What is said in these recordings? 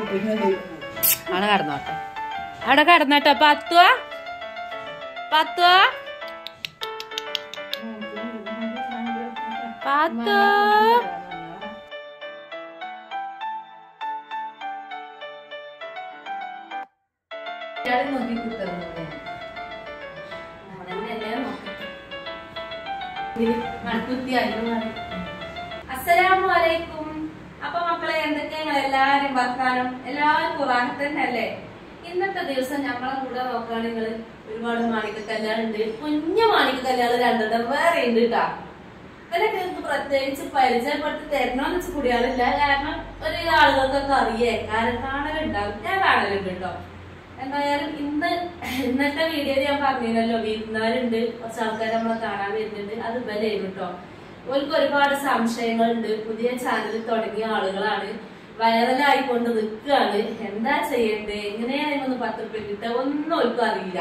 അവിടെ കടന്നോട്ടെ. അവിടെ കടന്നോട്ടെ പത്തുവ. പത്തുവ. പത്തു. അസ്സലാമു അലൈക്കും. അപ്പൊ മക്കളെ എന്തൊക്കെയാ നിങ്ങൾ എല്ലാരും വർത്താനം? എല്ലാവരും ഖുറാൻ തന്നെ അല്ലേ ഇന്നത്തെ ദിവസം ഞങ്ങളെ കൂടെ നിങ്ങൾ ഒരുപാട് മാണിക്ക കല്യാണം ഉണ്ട്. കുഞ്ഞു മാണിക്ക കല്യാണം രണ്ടെണ്ണം വേറെ ഉണ്ട് കേട്ടാ ഇവരൊക്കെ എനിക്ക് പ്രത്യേകിച്ച് പരിചയപ്പെടുത്തി തരണോന്ന് വെച്ച് കുടിയാളില്ല. കാരണം ഒരു ആളുകൾക്കൊക്കെ അറിയേ. കാരണം കാണലുണ്ടാവും. ഞാൻ കാണലുണ്ട് കേട്ടോ എന്തായാലും ഇന്ന് ഇന്നത്തെ വീഡിയോയിൽ ഞാൻ പറഞ്ഞില്ലല്ലോ വിരുന്നുകാരുണ്ട് കുറച്ച് ആൾക്കാർ നമ്മളെ കാണാൻ വരുന്നുണ്ട്. അത് ഇവരെയും കേട്ടോ ഓർക്ക് ഒരുപാട് സംശയങ്ങളുണ്ട്. പുതിയ ചാനൽ തുടങ്ങിയ ആളുകളാണ്. വൈറലായിക്കൊണ്ട് നിൽക്കുകയാണ് എന്താ ചെയ്യണ്ടേ? എങ്ങനെയാണ് ഇതൊന്ന് പത്ത് കിട്ടുക ഒന്നും ഓർക്കും അറിയില്ല.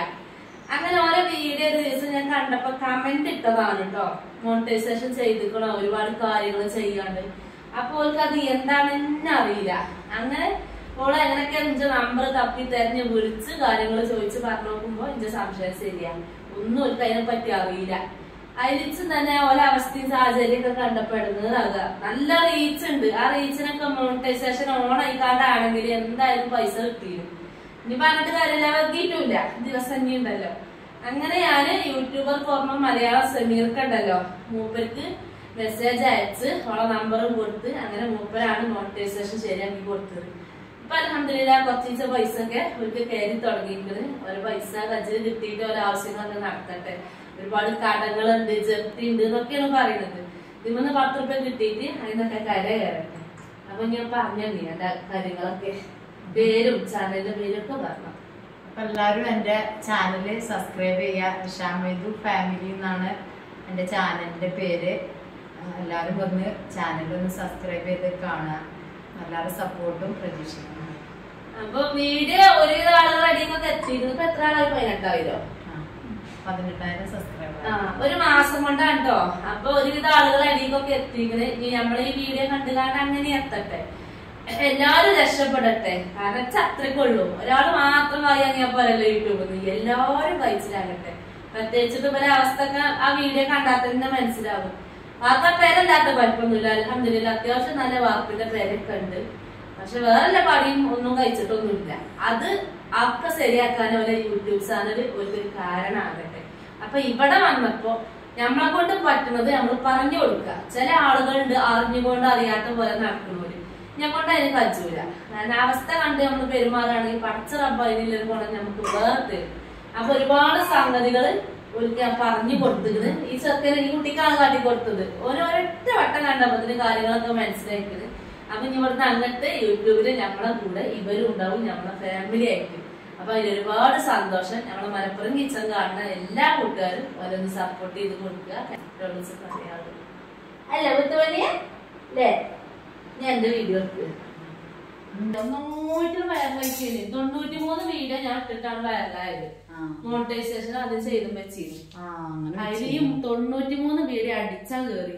അങ്ങനെ ഓരോ വീഡിയോ ദിവസം ഞാൻ കണ്ടപ്പോ കമന്റ് ഇട്ടതാണ് കേട്ടോ മോണിറ്റൈസേഷൻ ചെയ്തിക്കണോ? ഒരുപാട് കാര്യങ്ങൾ ചെയ്യാണ്ട്. അപ്പൊ ഓൾക്ക് അത് എന്താണെന്ന് അറിയില്ല. അങ്ങനെ ഓൾ എങ്ങനെയൊക്കെ എന്റെ നമ്പർ തപ്പി തെരഞ്ഞ് വിളിച്ച് കാര്യങ്ങൾ ചോദിച്ച് പറഞ്ഞു നോക്കുമ്പോ എന്റെ സംശയം ശരിയാണ്. ഒന്നും ഓൾക്ക് അതിനെ പറ്റി അറിയില്ല. അതിലിച്ച് തന്നെ ഓരോ അവസ്ഥയും സാഹചര്യമൊക്കെ കണ്ടപ്പെടുന്നത് അതാണ് നല്ല റീച്ച് ഉണ്ട്. ആ റീച്ചിനൊക്കെ മോണിറ്റൈസേഷൻ ഓൺ ആയിക്കാണ്ടാണെങ്കിൽ എന്തായാലും പൈസ കിട്ടിയിരുന്നു ഇനി പറഞ്ഞിട്ട് കാര്യമില്ല. വൈകിട്ടില്ല ദിവസം ഉണ്ടല്ലോ. അങ്ങനെ ഞാൻ യൂട്യൂബർ ഫോർമ മലയാള സെമീർക്ക് ഉണ്ടല്ലോ. മൂപ്പർക്ക് മെസ്സേജ് അയച്ച് ഓളെ നമ്പറും കൊടുത്ത് അങ്ങനെ മൂപ്പരാണ് മോണിറ്റൈസേഷൻ ശരിയാക്കി കൊടുത്തത്. ഇപ്പൊ അലഹമില്ല കുറച്ച് പൈസ ഒക്കെ അവർക്ക് കയറി തുടങ്ങിയിട്ടുണ്ട്. ഒരു പൈസ കജ്ജിൽ കിട്ടിയിട്ട് ഓരോ ആവശ്യങ്ങളൊക്കെ നടത്തട്ടെ ഒരുപാട് കടങ്ങളുണ്ട് ജപ്തി ഉണ്ട് എന്നൊക്കെയാണ് പറയുന്നത്. ഇതിന്ന് പത്ത് റുപ്യ കിട്ടിയിട്ട് അതിനൊക്കെ കര കയറട്ടെ. അപ്പൊ ഞാൻ പറഞ്ഞു എന്റെ കാര്യങ്ങളൊക്കെ. പേരും ചാനലിന്റെ പേരൊക്കെ പറഞ്ഞു. അപ്പൊ എല്ലാവരും എന്റെ ചാനൽ സബ്സ്ക്രൈബ് ചെയ്യുക. ഷാമിദു ഫാമിലി എന്നാണ് എന്റെ ചാനലിന്റെ പേര്. എല്ലാരും എല്ലാവരും വന്ന് ചാനൽ ഒന്ന് സബ്സ്ക്രൈബ് ചെയ്ത് കാണുക. എല്ലാവരും സപ്പോർട്ടും പ്രതീക്ഷിക്കുന്നു. അപ്പൊ വീഡിയോ ഒരു ആളുകൾ അടിയൊക്കെ എത്തിയിരുന്നു. ഇപ്പൊ എത്ര ആളായി പതിനെട്ടായിരോ? പതിനെട്ടായിരം സബ്സ്ക്രൈബർ ഒരു മാസം കൊണ്ടാണ് അപ്പൊ ഒരുവിധ ആളുകൾ അടിയിലൊക്കെ എത്തിക്കുന്നത് ഇനി നമ്മൾ ഈ വീഡിയോ കണ്ടുകാണ്ട് അങ്ങനെ എത്തട്ടെ. എല്ലാരും രക്ഷപ്പെടട്ടെ. കാരണം അത്രയ്ക്കുള്ളൂ ഒരാൾ മാത്രം വാങ്ങിയാൽ പോലല്ലോ യൂട്യൂബിൽ എല്ലാവരും കഴിച്ചിലാകട്ടെ പ്രത്യേകിച്ചിട്ട് ഇവരെ അവസ്ഥ ആ വീഡിയോ കണ്ടാൽ മനസ്സിലാവും. വാർത്ത പേരല്ലാത്ത കുഴപ്പമൊന്നുമില്ല. അലഹമില്ല അത്യാവശ്യം നല്ല വാർത്തയുടെ പേരൊക്കെ ഉണ്ട് പക്ഷെ വേറെ പണിയും ഒന്നും കഴിച്ചിട്ടൊന്നുമില്ല. അത് ഒക്കെ ശരിയാക്കാൻ യൂട്യൂബ് ചാനൽ ഒരു കാരണമാകട്ടെ. അപ്പൊ ഇവിടെ വന്നപ്പോ നമ്മളെ കൊണ്ട് പറ്റുന്നത് നമ്മൾ പറഞ്ഞു കൊടുക്കുക. ചില ആളുകളുണ്ട് അറിഞ്ഞുകൊണ്ട് അറിയാത്ത പോലെ നടക്കുന്നവര്. ഞാൻ കൊണ്ട് അതിന് പറ്റൂല. കാരണം അവസ്ഥ കണ്ട് നമ്മൾ പെരുമാറുകയാണെങ്കിൽ പടച്ച റബ്ബ് അതിനുള്ള ഗുണം നമുക്ക് വേർത്ത് അപ്പൊ ഒരുപാട് സംഗതികൾ ഒരിക്കൽ പറഞ്ഞു കൊടുത്തത് ഈ ചെറുക്കന് ഈ കുട്ടിക്കാണ് കാട്ടി കൊടുത്തത്. ഓരോരൊറ്റ വട്ടം കണ്ടപ്പത്തിന് കാര്യങ്ങളൊക്കെ മനസ്സിലാക്കിയത് അപ്പൊ ഇനി ഇവിടുന്ന് അങ്ങോട്ട് യൂട്യൂബിൽ ഞങ്ങളെ കൂടെ ഇവരും ഉണ്ടാവും ഞങ്ങളെ ഫാമിലി ആയിട്ട് അപ്പൊ അതിൽ ഒരുപാട് സന്തോഷം. നമ്മളെ മലപ്പുറം കിച്ചൺ കാണുന്ന എല്ലാ കൂട്ടുകാരും ഓരോന്ന് സപ്പോർട്ട് ചെയ്ത് കൊടുക്കുക. അല്ല മുത്തുമണിയെ? അല്ലേ ഞാൻ എന്റെ വീഡിയോ തൊണ്ണൂറ്റി വയറലാക്കിയത് തൊണ്ണൂറ്റി മൂന്ന് വീഡിയോ ഞാൻ ഇട്ടിട്ടാണ് വയറിലായത് മോണിറ്റൈസേഷൻ അത് ചെയ്തും വെച്ചിരുന്നു. അതിൽ. തൊണ്ണൂറ്റി മൂന്ന് വീഡിയോ അടിച്ചാ കേറി.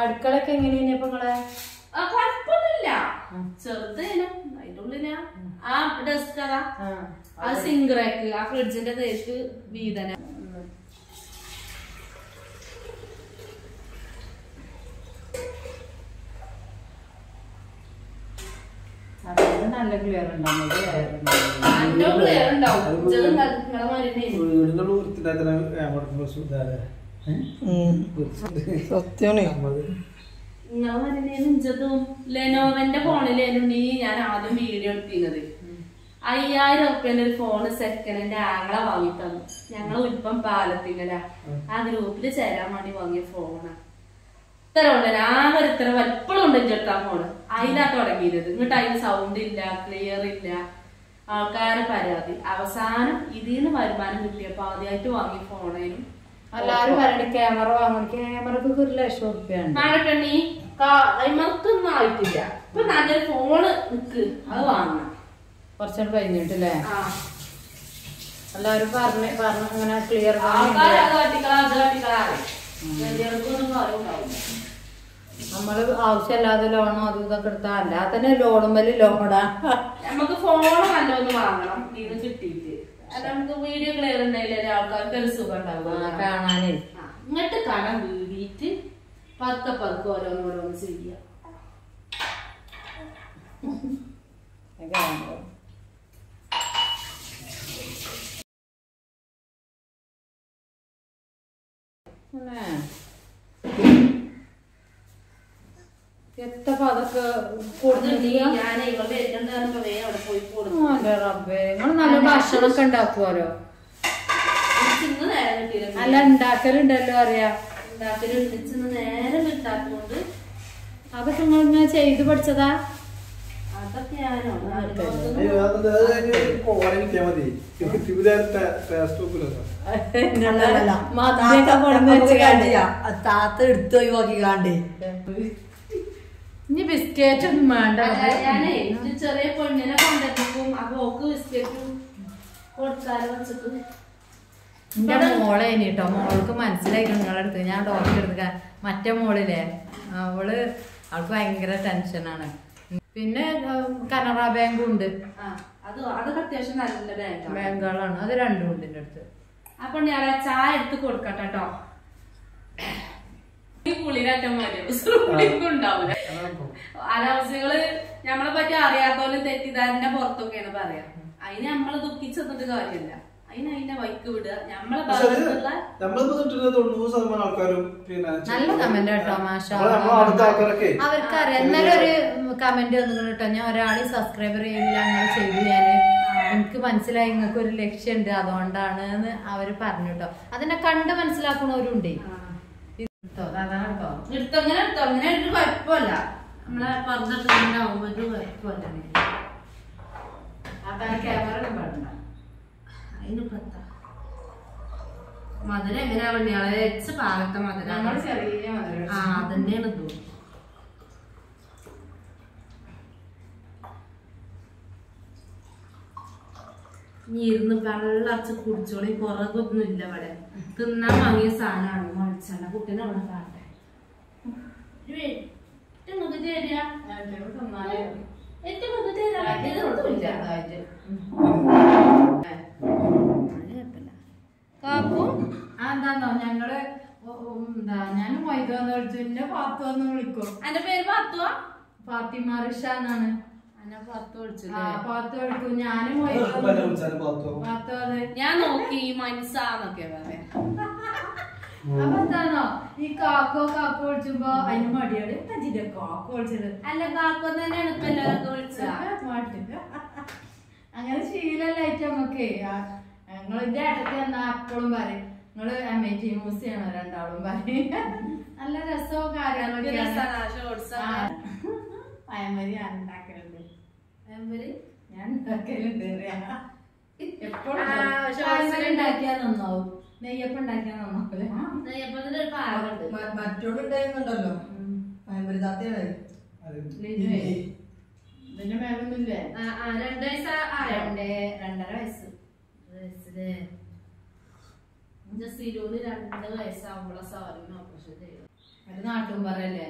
അടുക്കളൊക്കെ എങ്ങനെയാണ് ഇപ്പൊ നിങ്ങളെ? ആ ചെറുത് അതിന്റെ ഉള്ളിൽ ആ ഡെസ്ക് അതാ. ആ, സിംഗറേക്ക് ആ ഫ്രിഡ്ജിന്റെ തേക്ക് വീതന. അതുകൊണ്ട് നല്ല ക്ലിയർ ഉണ്ടാവും. അന്നോ ക്ലിയർ ഉണ്ടാവും. ചെറുതും നിങ്ങളെ മാതിരി വീടുകൾ വൃത്തിയില്ലാത്ത കൊടുക്കുമ്പോ സത്യമാണ്. മാതിരി ഇഞ്ചതും ലെനോവന്റെ ഫോണിലേനും നീ ഞാൻ ആദ്യം വീഡിയോ എടുത്തിരുന്നത്. അയ്യായിരം ഉറുപ്പ്യന്റെ ഒരു ഫോണ് സെക്കൻഡ് ഹാൻഡ് ആങ്ങളെ വാങ്ങി തന്നു ഞങ്ങൾ ഉൽപ്പം പാലത്തിങ്ങല ആ ഗ്രൂപ്പിൽ ചേരാൻ വേണ്ടി വാങ്ങിയ ഫോണാ ഇത്ര ഉണ്ട്. ആകെ ഇത്ര വലുപ്പമുള്ള ഉണ്ട് എന്റെ അടുത്ത് ആ ഫോണ് അതിലാ തുടങ്ങിയത് ഇങ്ങോട്ട് അതിന് സൗണ്ട് ഇല്ല ക്ലിയർ ഇല്ല. ആൾക്കാരെ പരാതി. അവസാനം ഇതിൽ നിന്ന് വരുമാനം കിട്ടിയപ്പോ ആദ്യമായിട്ട് വാങ്ങിയ ഫോണേനും എല്ലാരും പറയണ ക്യാമറ വാങ്ങണം ക്യാമറക്ക് ഒരു ലക്ഷം ഉറുപ്പ്യുണ്ട് അയിമത്തൊന്നും ആയിട്ടില്ല ഇപ്പൊ നല്ലൊരു ഫോണ് നിക്ക്. അത് വാങ്ങണം. കുറച്ചുകൂടെ കഴിഞ്ഞിട്ടില്ലേ? എല്ലാവരും പറഞ്ഞ് പറഞ്ഞ അങ്ങനെ ക്ലിയർ നമ്മൾ ആവശ്യമില്ലാതെ ലോണോ അതും ഇതൊക്കെ എടുത്താ അല്ലാതെ തന്നെ ലോണും വലിയ ലോണാ നമുക്ക് ഫോൺ നല്ലൊന്ന് വാങ്ങണം. ഇത് കിട്ടിയിട്ട്. നമുക്ക് വീഡിയോ ക്ലിയർ ഉണ്ടായില്ലേ? ആൾക്കാർക്ക് ഒരു സുഖം ഉണ്ടാവും കാണാനേ. ഇങ്ങോട്ട് കാണാൻ വീടിയിട്ട് പതുക്കെ പതുക്കെ ഓരോന്നോരോന്ന് ചെയ്യുക. ചെയ്യാം ഓന്റെ റബ്ബേ. നല്ല ഭക്ഷണമൊക്കെ ഉണ്ടാക്കുമല്ലോ അല്ല ഉണ്ടാക്കലുണ്ടല്ലോ അറിയാ. ഉണ്ടാക്കൽ ഇടിച്ചിന്ന് നേരം കിട്ടാത്തതുകൊണ്ട് അതൊക്കെ നിങ്ങൾ ചെയ്ത് പഠിച്ചതാ? അതൊക്കെ ഞാനോ? താത്ത എടുത്തു ഒഴിവാക്കി കാണ്ടേ. ഇനി ബിസ്ക്കറ്റ് ഒന്നും വേണ്ട ഞാനേ ചെറിയ പെണ്ണിനെ കൊണ്ടെത്തും അപ്പൊ ഓക്ക് ബിസ്ക്കറ്റും കൊടുക്കാറ് വെച്ചിട്ട്. എന്റെ മോളെ കേട്ടോ മോൾക്ക് മനസ്സിലായി നിങ്ങളുടെ അടുത്ത്. ഞാൻ ഡോക്ടർ എടുക്ക മറ്റേ മോളില്ലേ? അവൾ അവൾക്ക് ഭയങ്കര ടെൻഷനാണ് പിന്നെ കനറാ ബാങ്കും ഉണ്ട്. ബാങ്കുകളാണ്. അത് രണ്ടും ഉണ്ട് എന്റെ അടുത്ത്. അപ്പൊ ഞാൻ ചായ എടുത്ത് കൊടുക്കട്ടെ കേട്ടോ അനാവശ്യങ്ങൾ നമ്മളെ പറ്റി അറിയാത്തോലും തെറ്റിദ്ധാരണ പുറത്തൊക്കെയാണ് പറയാ. അതിന് നമ്മൾ ദുഃഖിച്ചെന്നിട്ട് കാര്യമില്ല. നല്ല കമന്റ് കേട്ടോ മാഷാ. അവർക്കറിയാം. ഇന്നലെ ഒരു കമന്റ് വന്നു കേട്ടോ. ഞാൻ ഒരാളെ സബ്സ്ക്രൈബർ ചെയ്യില്ല അങ്ങനെ ചെയ്തു ഞാൻ എനിക്ക് മനസ്സിലായി നിങ്ങൾക്ക് ഒരു ലക്ഷ്യമുണ്ട്. അതുകൊണ്ടാണ് എന്ന് അവർ പറഞ്ഞു കേട്ടോ. അതിനെ കണ്ട് മനസ്സിലാക്കണവരുണ്ട്. അതാണ് കേട്ടോ. എടുത്തോ അങ്ങനെ എടുത്തോ അങ്ങനെ ഒരു കുഴപ്പമില്ല. നമ്മളെ പറഞ്ഞിട്ടുണ്ടാവുമ്പോ ഒരു കുഴപ്പമില്ല. അതാണ് ക്യാമറ മധുരം എങ്ങനെയാ വേണ്ടി? എച്ച് പാകത്തെ മധുരം. ആ അതന്നെയാണ് ഇത്. ഇനി ഇരുന്ന് വെള്ളച്ച് കുടിച്ചോളി. പുറകൊന്നും ഇല്ല ഇവിടെ. തിന്നാൻ വാങ്ങിയ സാധനമാണ്. മുളച്ചാണ്. കുട്ടീനെ അവിടെ കാണട്ടെ. ഒരു എന്താന്നോ ഞങ്ങൾ എന്താ ഞാൻ മൊയ്തോന്ന് വിളിച്ചു. എന്നെ പാത്തോന്ന് വിളിക്കും? എന്റെ പേര് പാത്തുവാ? ഫാത്തിമ റിഷ എന്നാണ് പാത്തു പാത്തു പാത്തു? ഞാൻ നോക്കി മനസ്സാന്നൊക്കെ പറയാം. അപ്പൊ എന്താണോ ഈ കാക്കോ കാക്കോ വിളിച്ചുമ്പോ അതിന് മടിയാണ്. തജിന്റെ കാക്കോ വിളിച്ചത്. അല്ല കാക്കോ തന്നെയാണ് ഇപ്പൊ എല്ലാവർക്കും വിളിച്ചത്. അങ്ങനെ ശീലല്ലായിട്ട് നമുക്ക് ഞങ്ങളിന്റെ ഇടയ്ക്ക് എന്നാ എപ്പോഴും പറയും നിങ്ങൾ എം ഐ ടി രണ്ടാളും? പറയും. നല്ല രസവും പഴമരി ഞാൻ ഉണ്ടാക്കലുണ്ട്. ഞാൻ ഉണ്ടാക്കലുണ്ട്. എപ്പോഴും ഉണ്ടാക്കിയാൽ നന്നാവും. നെയ്യപ്പം ഉണ്ടാക്കിയാൽ നന്നാവില്ല നെയ്യപ്പത്തിന്റെ ഒരു പാകമുണ്ട് മറ്റോടുണ്ടായിരുന്നുണ്ടല്ലോ പരമ്പരതാത്തയാണ് ലിനുവേ, ഇതിന്റെ മേലൊന്നുമില്ലേ? രണ്ട് വയസ്സാ രണ്ടേ രണ്ടര വയസ്സ്. വയസ്സിൽ സിരൂന് രണ്ട് വയസ്സാവുമ്പോളെ സാറിന് ഓപ്പറേഷൻ ചെയ്തത്. ഒരു നാട്ടും പറയല്ലേ?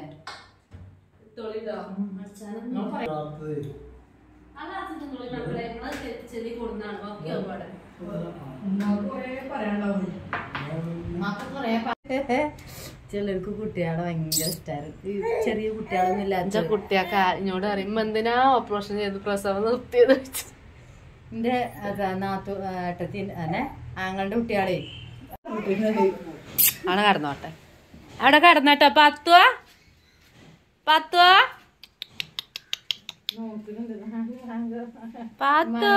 തൊളിലോ? നിങ്ങൾ പറ- ചെടി കൊടുന്നാണ്. ഓക്കെ ഒരുപാട് ചിലർക്ക് കുട്ടികളെ ഭയങ്കര ഇഷ്ടമായിരുന്നു ചെറിയ കുട്ടികളൊന്നും എന്റെ ഇല്ലാത്ത കുട്ടിയൊക്കെ എന്നോട് പറയുമ്പോ എന്തിനാ ഓപ്പറേഷൻ ചെയ്ത് പ്രസവം നിർത്തിയത്? എന്റെ നാത്തു ഏട്ടത്തി അന്നെ ആങ്ങളുടെ കുട്ടികളെ അവിടെ കടന്നോട്ടെ അവിടെ കടന്നോട്ടെ പത്തു പത്തു പത്തോ